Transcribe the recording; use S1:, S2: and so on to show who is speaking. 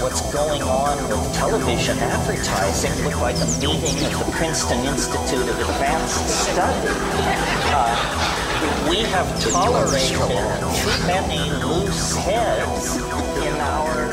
S1: what's going on with television advertising look like a meeting of the Princeton Institute of Advanced Study. Uh, we have tolerated too many loose heads in our